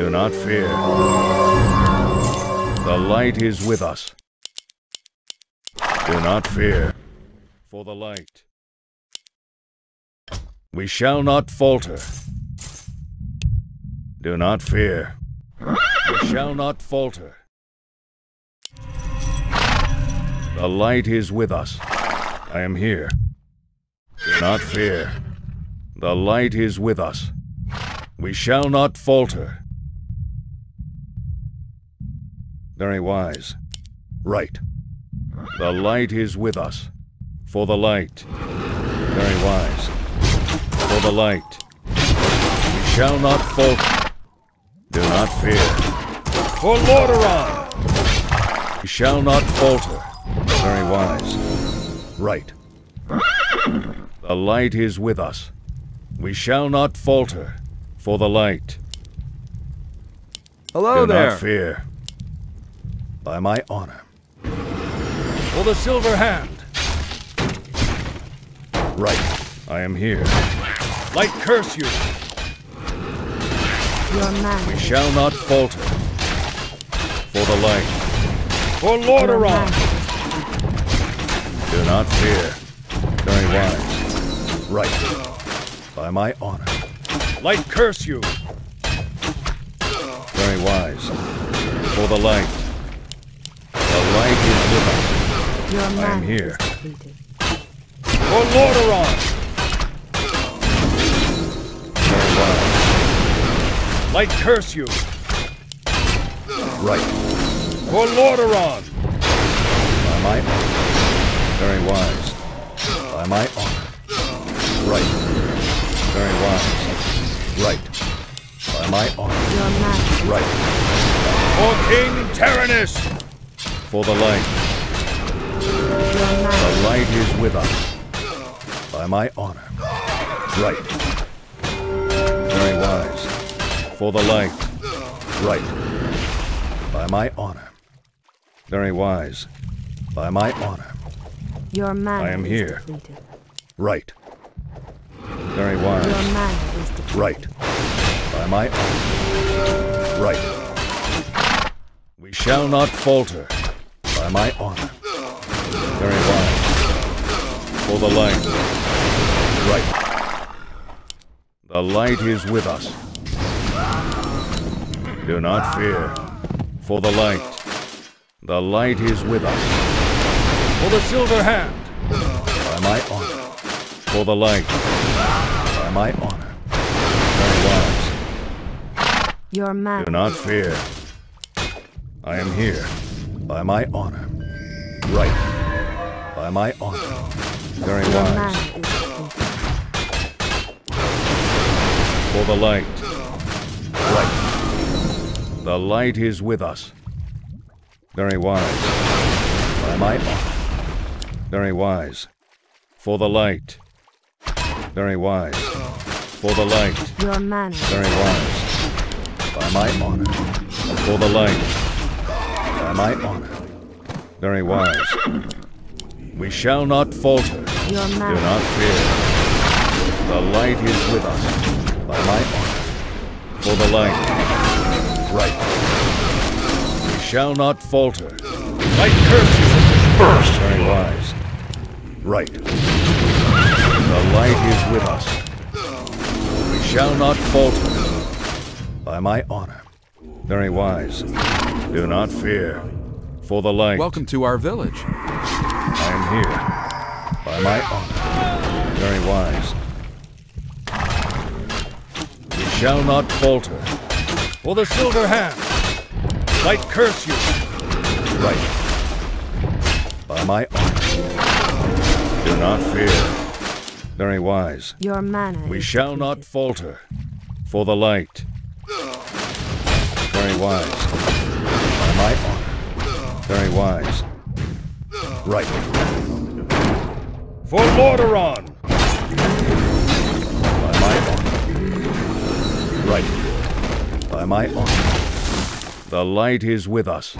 Do not fear. The light is with us. Do not fear. For the light. We shall not falter. Do not fear. We shall not falter. The light is with us. I am here. Do not fear. The light is with us. We shall not falter. Very wise. Right. The light is with us. For the light. Very wise. For the light. We shall not falter. Do not fear. For Lordaeron! We shall not falter. Very wise. Right. The light is with us. We shall not falter. For the light. Hello Do there. not fear. By my honor. For the silver hand. Right. I am here. Light curse you. Your man. We shall not falter. For the light. For Your Lordaeron. Do not fear. Very wise. Right. By my honor. Light curse you. Very wise. For the light. Your I am here. here. is depleted. For Lordaeron. Very wise. Light curse you. Right. For Lordaeron. By my honor. Very wise. By my honor. Right. Very wise. Right. By my honor. Your man. Right. For King Terenas. For the light. Your The light is with us. By my honor. Right. Very wise. For the light. Right. By my honor. Very wise. By my honor. Your man. I am here. Depleted. Right. Very Your wise. man is depleted. Right. By my honor. Right. We shall not falter. By my honor. Very wise. For the light. Right. The light is with us. Do not fear. For the light. The light is with us. For the silver hand. By my honor. For the light. By my honor. Very wise. Your man. Do not fear. I am here. By my honor. Right. By my honor. Very wise. is. For the light. Right. The light is with us. Very wise. By my honor. Very wise. For the light. Very wise. For the light. Your man. Very wise. By my honor. For the light. By my honor. Very wise. We shall not falter. Your Do not fear. The light is with us. By my honor. For the light. Right. We shall not falter. Light curse you. First. Very wise. Right. The light is with us. We shall not falter. By my honor. Very wise. Do not fear. For the light. Welcome to our village. My honor. Very wise. We shall not falter. For the silver hand. Light curse you. Right. By my honor. Do not fear. Very wise. Your manner. We is shall not falter. For the light. Very wise. By my honor. Very wise. Right. For Lordaeron. By my honor. Right. By my honor. The light is with us.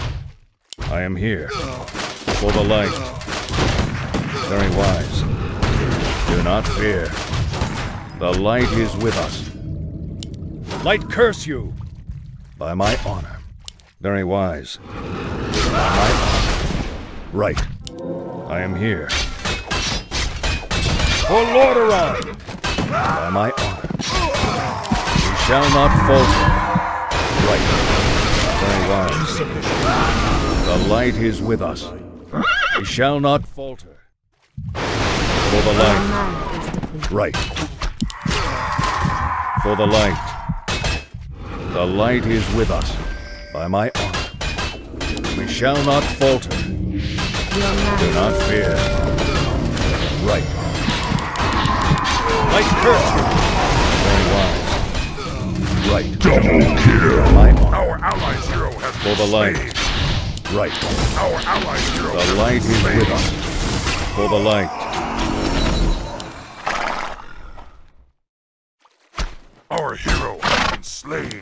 I am here. For the light. Very wise. Do not fear. The light is with us. Light curse you. By my honor. Very wise. By my honor. Right. I am here. For Lordaeron! By my honor. We shall not falter. Right. Very wise. The light is with us. We shall not falter. For the light. Right. For the light. The light is with us. By my honor. We shall not falter. Do not fear. Right. Light curse you! Very wise. Right. Double kill. My. Our allies' hero has For the light. slain. Right. Our allies' hero The has light been is slain. with us. For the light. Our hero has been slain.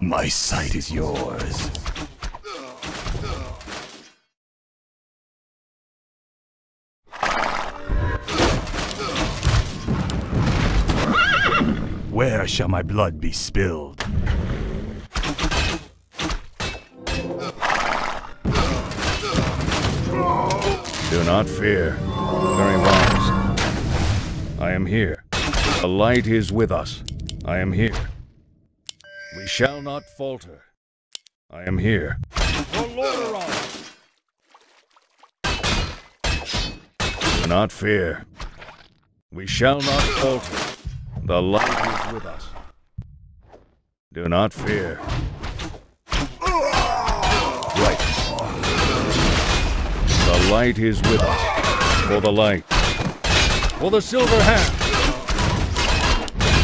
My sight is yours. Where shall my blood be spilled? Do not fear. Very wise. I am here. The light is with us. I am here. We shall not falter. I am here. For Lordaeron! Do not fear. We shall not falter. The light is with us. Do not fear. Right. The light is with us. For the light. For the Silver Hand!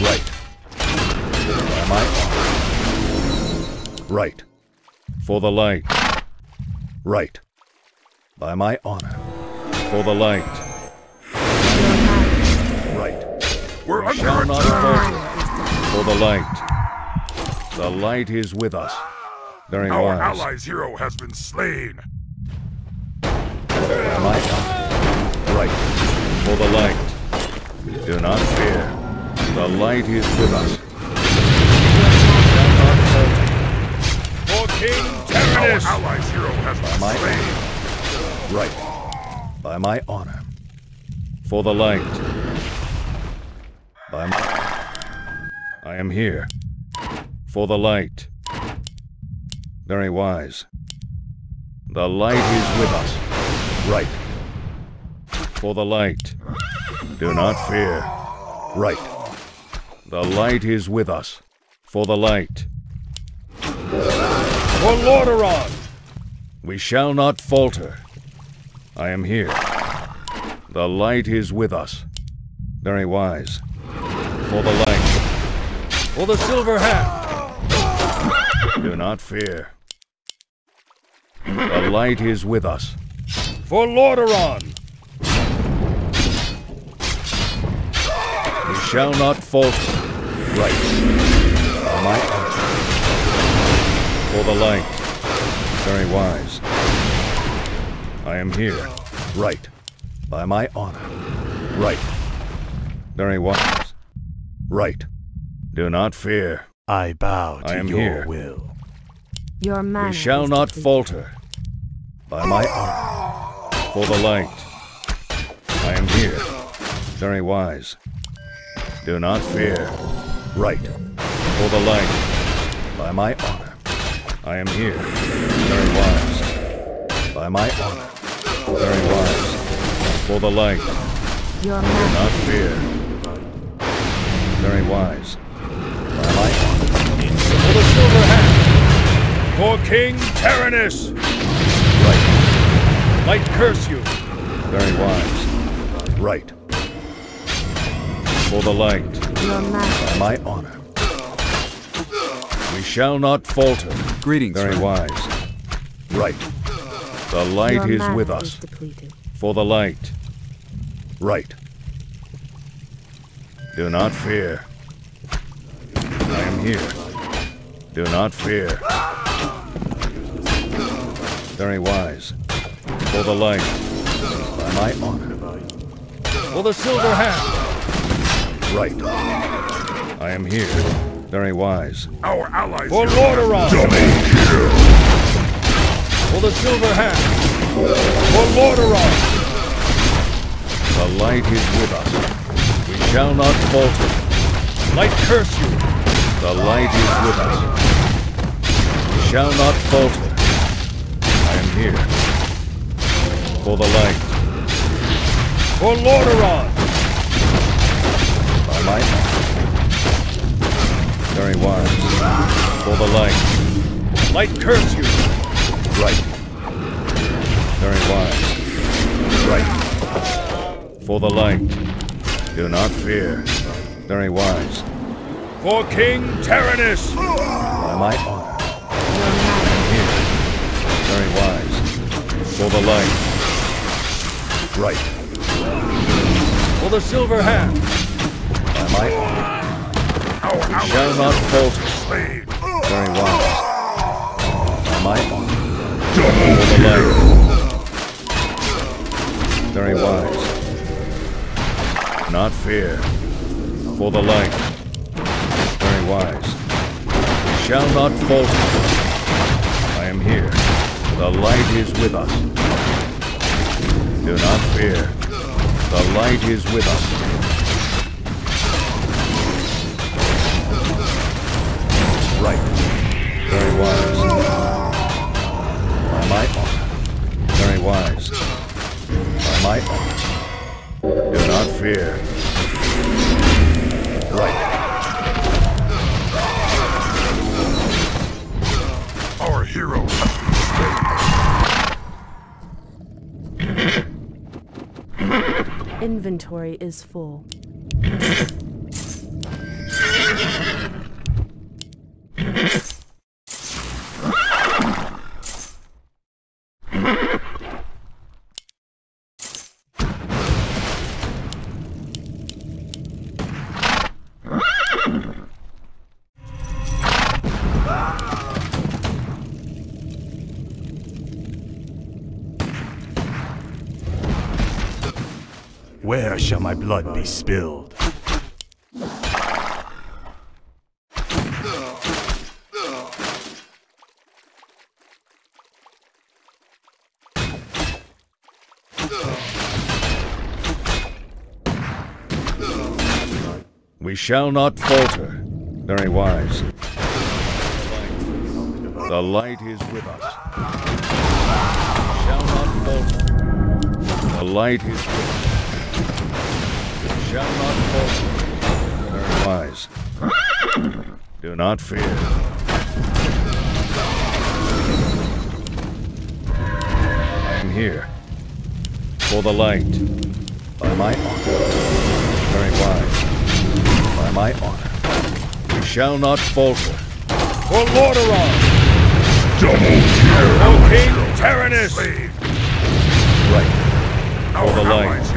Right. By my. Right. For the light. Right. By my honor. For the light. We're We under shall not falter. For the light. The light is with us. Very Our allies' hero has been slain. My. Right. For the light. Do not fear. The light is with us. For King Our ally's hero has been my slain. Right. By my honor. For the light. By my. I am here. For the light. Very wise. The light is with us. Right. For the light. Do not fear. Right. The light is with us. For the light. For Lordaeron! We shall not falter. I am here. The light is with us. Very wise. For the light. For the Silver Hand! Do not fear. The light is with us. For Lordaeron! We shall not falter. Right. By my honor. For the light. Very wise. I am here. Right. By my honor. Right. Very wise. Right. Do not fear. I bow to I am your here. will. your mana We shall not depleted. falter. By my honor. For the light. I am here. Very wise. Do not fear. Right. For the light. By my honor. I am here. Very wise. By my honor. Very wise. For the light. Your Do not fear. Very wise. By my honor. For the Silver Hand! For King Terenas! Right. Light curse you! Very wise. Right. For the light. your mana my honor. We shall not falter. Greetings, Very friend. wise. Right. The light your is with us. depleted. For the light. Right. Do not fear. I am here. Do not fear. Very wise. For the light. By my honor. For the Silver Hand! Right. I am here. Very wise. Our allies' For hero Lordaeron! For the Silver Hand! For Lordaeron! The light is with us. Shall not falter. Light curse you! The light is with us. We shall not falter. I am here. For the light. For Lordaeron! By my honor. Very wise. For the light. Light curse you! Right. Very wise. Right. For the light. Do not fear. Very wise. For King Terenas! By my honor. Here. Very wise. For the light. Right. For the Silver Hand! By my honor. Shall not falter. Very wise. By my honor. For the light. Very wise. Not fear. For the light. Very wise. Shall not falter. I am here. The light is with us. Do not fear. The light is with us. Right. Very wise. By my honor. Very wise. By my honor. Fear. Right. Our hero. Inventory is full. My blood be spilled? We shall not falter. Very wise. The light is with us. We shall not falter. The light is with us. We shall not falter. Very wise. Do not fear. I am here. For the light. By my honor. Very wise. By my honor. We shall not falter. For Lordaeron! Double For King Terenas! Slain. Right. Our the light.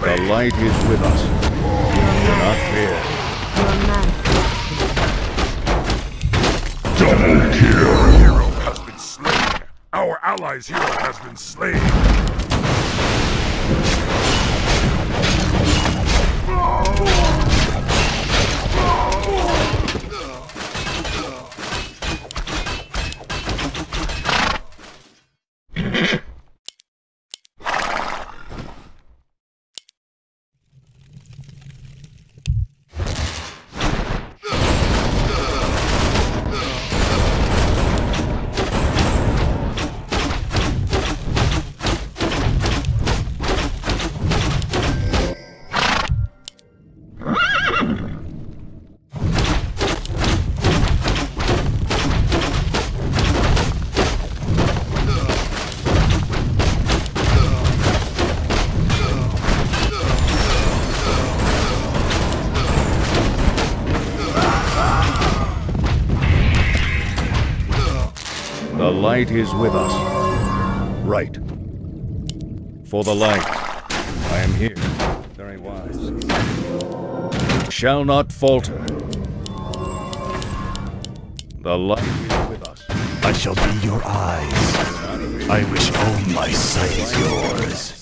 The light is with us. Do not fear. Double kill. Our hero has been slain. Our allies' hero has been slain. The light is with us. Right. For the light. I am here. Very wise. Shall not falter. The light is with us. I shall be your eyes. I wish all my sight is yours.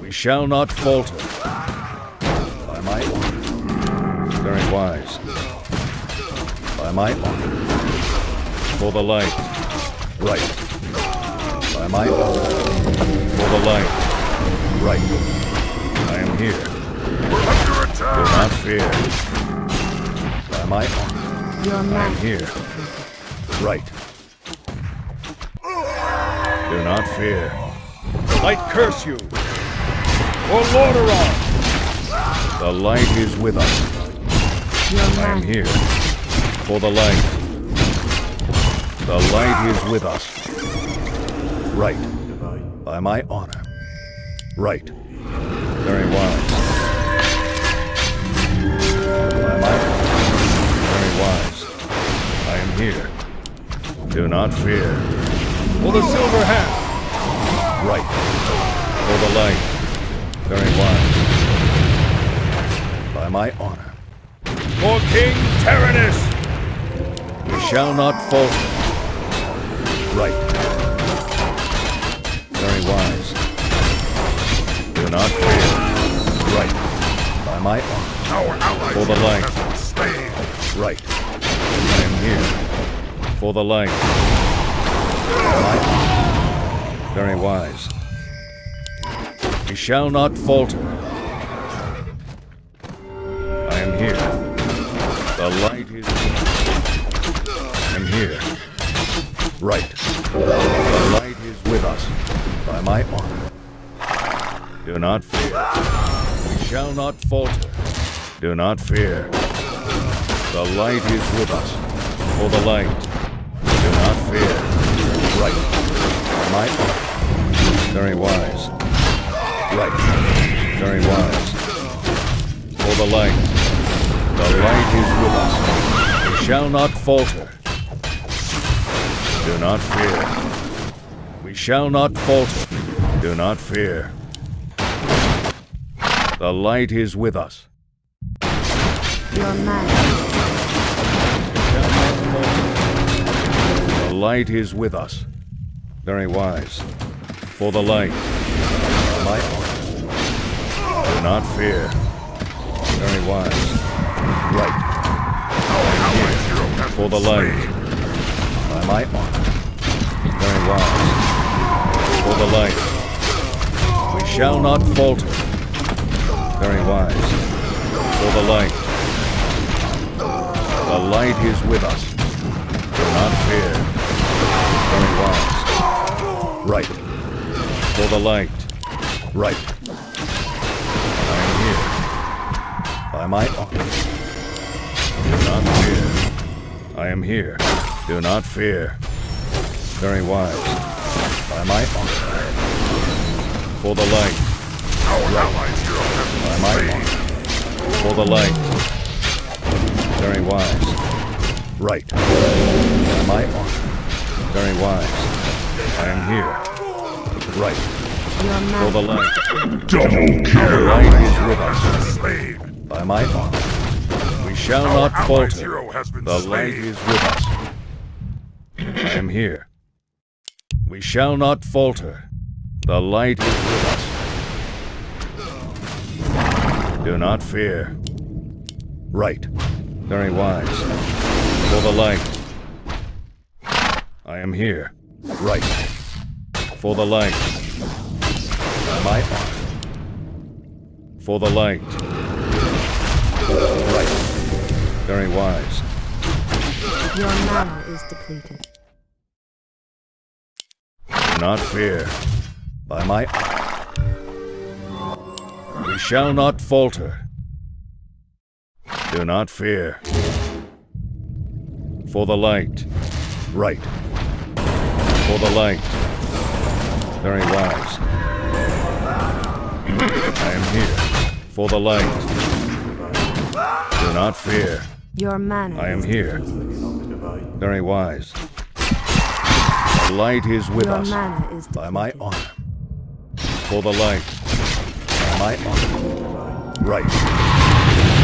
We shall not falter. By my honor. Very wise. By my honor. For the light. Right. By my honor. For the light. Right. I am here. We're under Do not fear. By my honor. Your I am here. Right. Do not fear. Light curse you! For Lordaeron! The light is with us. I am here. For the light. The light is with us. Right. By my honor. Right. Very wise. By my honor. Very wise. I am here. Do not fear. For the Silver Hand! Right. For the light. Very wise. By my honor. For King Terenas! We shall not falter. Right. Very wise. Do not fear. Right. By my allies For the light. Right. I am here. For the light. By my. Very wise. We shall not falter. Right. The light is with us. By my honor. Do not fear. We shall not falter. Do not fear. The light is with us. For the light. Do not fear. Right. By my honor. Very wise. Right. Very wise. For the light. The light is with us. We shall not falter. Do not fear. We shall not falter. Do not fear. The light is with us. Your man The light is with us. Very wise. For the light. My honor. Do not fear. Very wise. Right. Allies hero has For the light. By my honor. Very wise. For the light. We shall not falter. Very wise. For the light. The light is with us. Do not fear. Very wise. Right. For the light. Right. I am here. By my honor. Do not fear. I am here. Do not fear. Very wise. By my honor. For the light. Our allies hero By my honor. For the light. Very wise. Right. By my honor. Very wise. I am here. Right. Your For man the light. Double kill. The kill! light is with us. Slain! By my honor. We shall Our not allies falter. hero has been The light is with us. Am here. We shall not falter. The light is with us. Do not fear. Right. Very wise. For the light. I am here. Right. For the light. My honor. For the light. Right. Very wise. your mana is depleted. Do not fear. By my honor. We shall not falter. Do not fear. For the light. Right. For the light. Very wise. I am here. For the light. Do not fear. Your mana I am here. Very wise. The light is with Your us. is By my honor. For the light. By my honor. Right.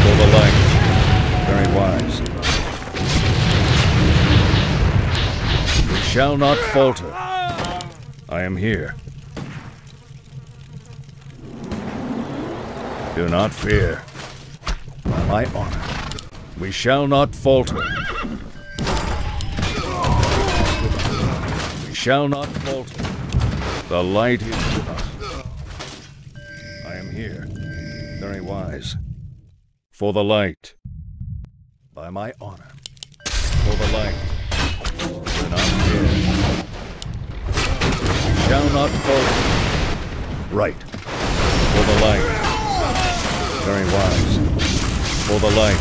For the light. Very wise. We shall not falter. I am here. Do not fear. By my honor. We shall not falter. Shall not falter. The light is with us. I am here. Very wise. For the light. By my honor. For the light. Do not fear. We shall not falter. Right. For the light. Very wise. For the light.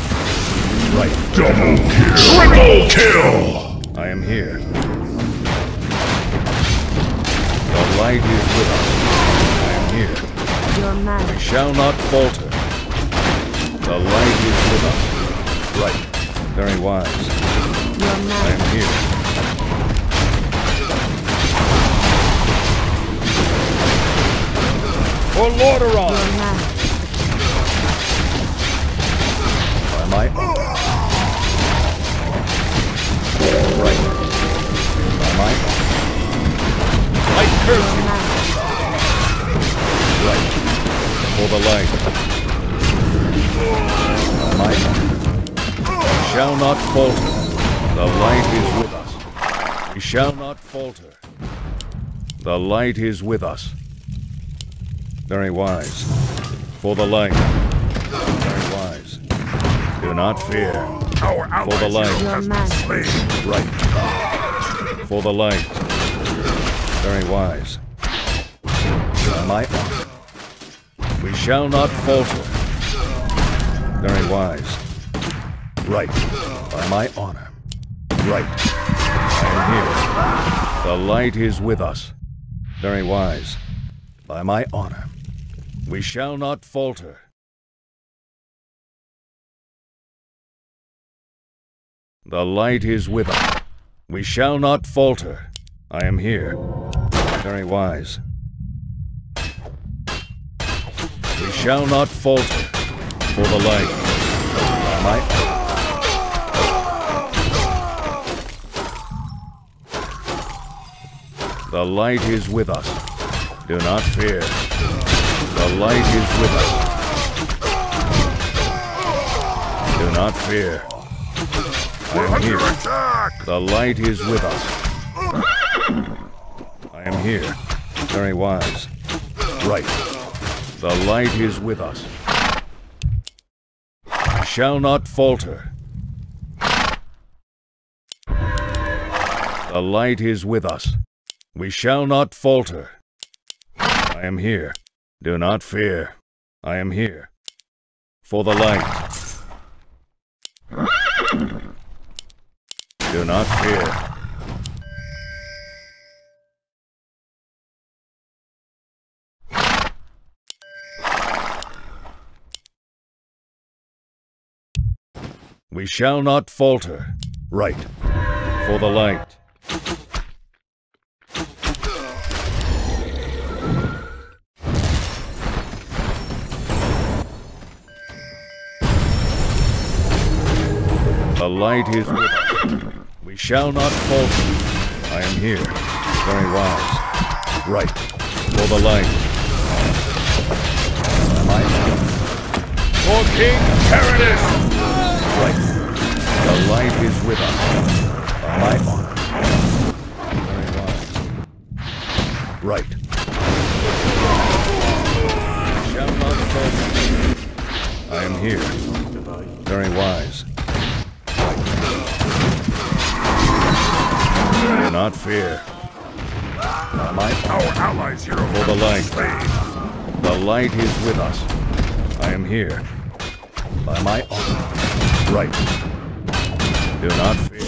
Right. Double kill. Triple kill. I am here. The light is with us. I am here. Your We mana. shall not falter. The light is with us. Right. Very wise. Your I am here. For Lordaeron! The light. By my honor. We shall not falter. The light is with us. We shall not falter. The light is with us. Very wise. For the light. Very wise. Do not fear. Allies the light. hero Your has been Right. For the light. Very wise. My. We shall not falter. Very wise. Right. By my honor. Right. I am here. The light is with us. Very wise. By my honor. We shall not falter. The light is with us. We shall not falter. I am here. Very wise. We shall not falter. For the light. My The light is with us. Do not fear. The light is with us. Do not fear. I am here. The light is with us. I am here. Very wise. Right. The light is with us. I shall not falter. The light is with us. We shall not falter. I am here. Do not fear. I am here. For the light. Do not fear. We shall not falter. Right. For the light. The light is with us. We shall not falter. I am here. Very wise. Right. For the light. For King Terenas! right? The light is with us. By my honor. Very wise. Right. We shall not falter. I am here. Very wise. Do not fear. By my Our allies here For the light. The light is with us. I am here. By my honor. Right. Do not fear.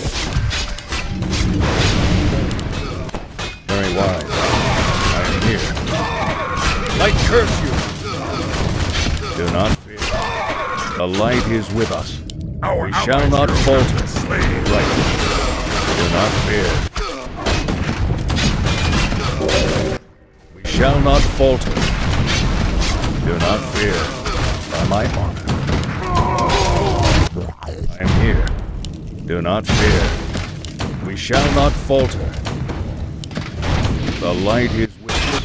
Very wise. I am here. I curse you! Do not fear. The light is with us. Our We shall not falter. Right. Do not fear. We shall not falter. Do not fear. By my honor. I am here. Do not fear. We shall not falter. The light is with us.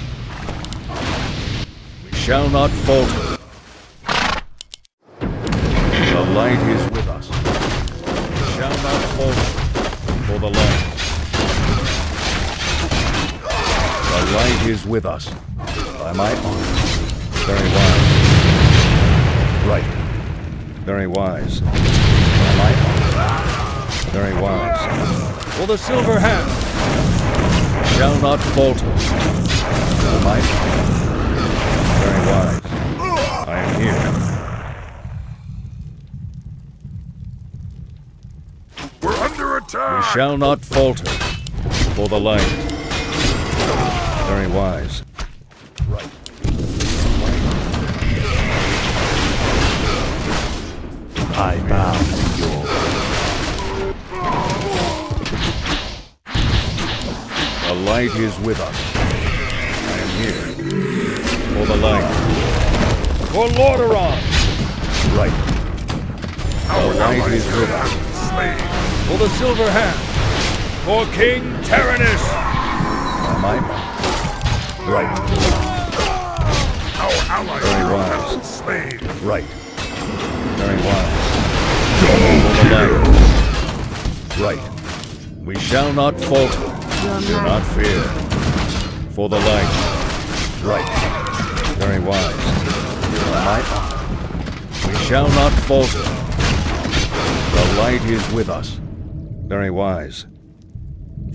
We shall not falter. The light is with us. We shall not falter for the light. The light is with us. By my honor. Very wise. Right. Very wise. By my honor. Very wise. For the silver hand. Shall not falter. For my. Very wise. I am here. We're under We attack! shall not falter for the light. Very wise. Right. I bow The light is with us. I am here for the light. For Lordaeron. Right. Our The light is with us. For the silver hand. For King Terenas. My might. Right. Our allies Very wise. slain! Right. Very wise. For the light. Right. We shall not falter. Your Do not fear. For the light. Right. Very wise. For my honor. We shall not falter. The light is with us. Very wise.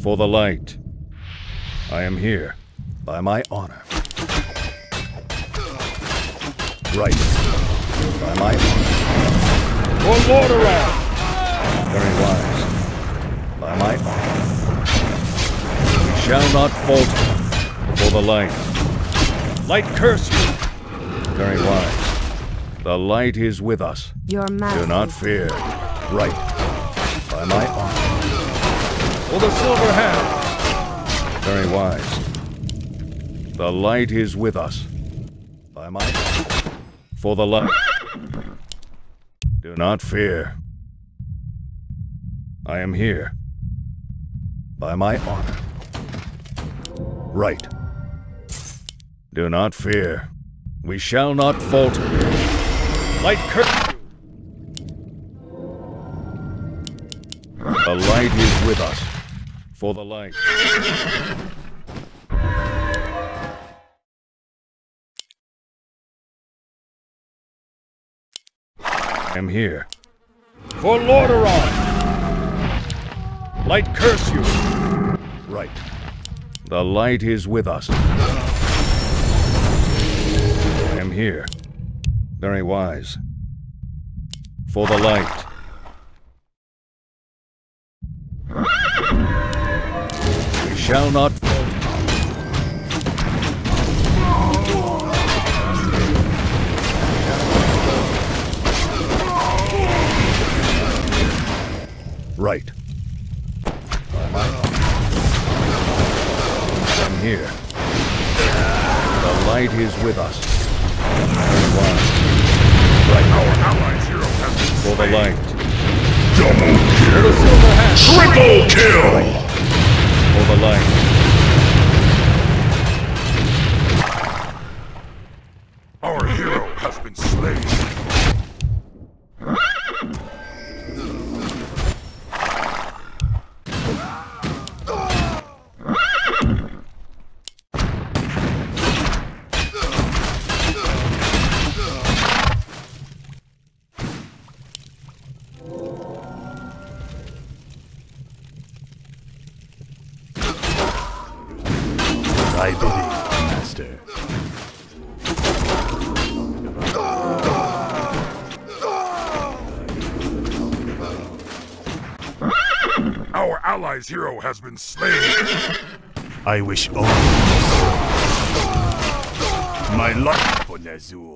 For the light. I am here. By my honor. Right. By my honor. For Lordaeron. Very wise. By my honor. We shall not falter. For the light. Light curse you. Very wise. The light is with us. Your master. Do not fear. Right. By my honor. For the silver hand. Very wise. The light is with us. By my honor. For the light. Do not fear. I am here. By my honor. Right. Do not fear. We shall not falter. Light curse you. The light is with us. For the light. I am here. For Lordaeron. Light curse you. Right. The light is with us. I am here. Very wise. For the light. We shall not. Right. Here. The light is with us. Very. Right. Our allies' hero has been For the light. For the silver hand. Triple kill! For the light. Our hero has been slain! I wish only my life for Ner'zhul.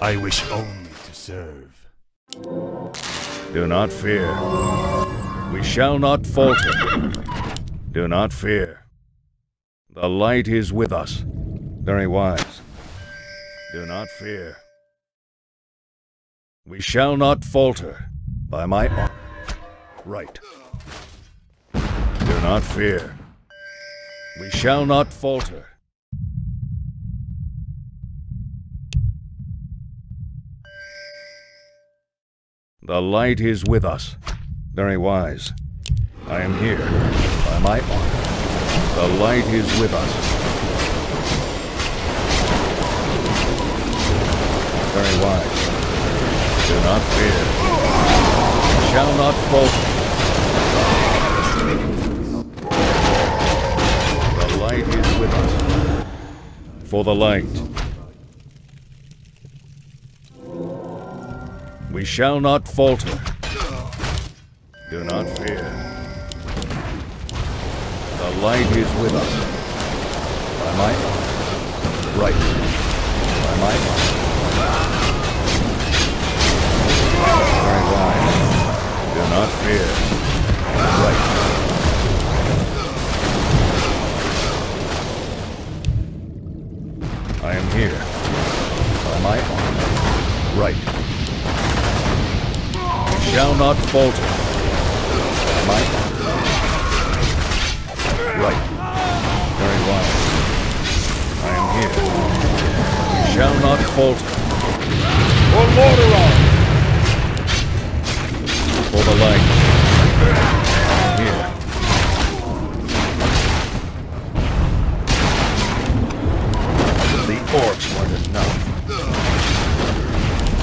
I wish only to serve. Do not fear. We shall not falter. Do not fear. The light is with us. Very wise. Do not fear. We shall not falter. By my honor. Right. Do not fear. We shall not falter. The light is with us. Very wise. I am here. By my honor. The light is with us. Very wise. Do not fear. Shall not falter. The light is with us. For the light. We shall not falter. Do not fear. The light is with us. By my. Right. By my honor. Very. Do not fear. Right. I am here. By my honor. Right. Shall not falter. My. Right. Very wise. I am here. We shall not falter. For Lordaeron! For the light. I am here. The orcs weren't enough.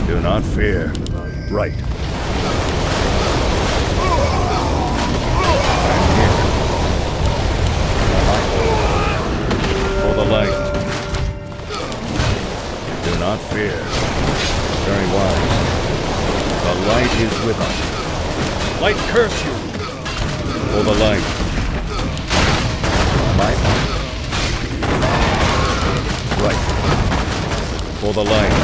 Do not fear. Right. Us. Light curse you! For the light. My. Right. For the light.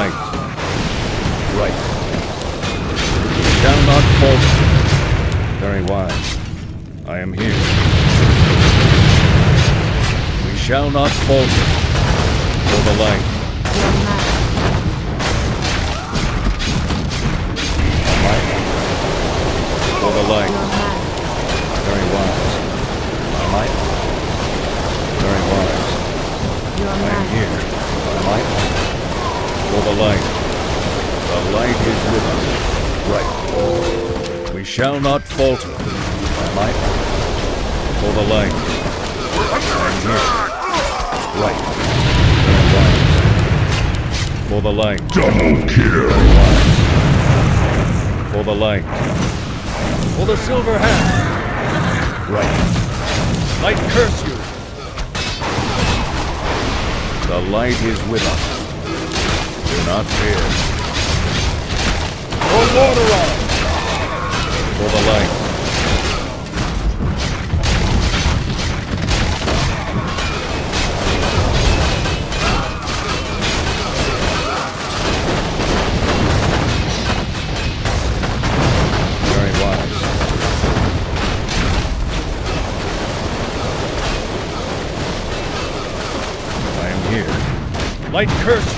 Light. Right. We shall not falter. Very wise. I am here. We shall not falter. For the light. My. For the light. Very wise. My honor. Very wise. I am here. Honor. For the light. The light is with us. Right. We shall not falter. My. For the light. We're under I am here. Right. Wise. For the light. Double kill! For the light. For the Silver Hand! Right. Light curse you! The light is with us. Not fear. For Lordaeron! For the light. I am here. Light curse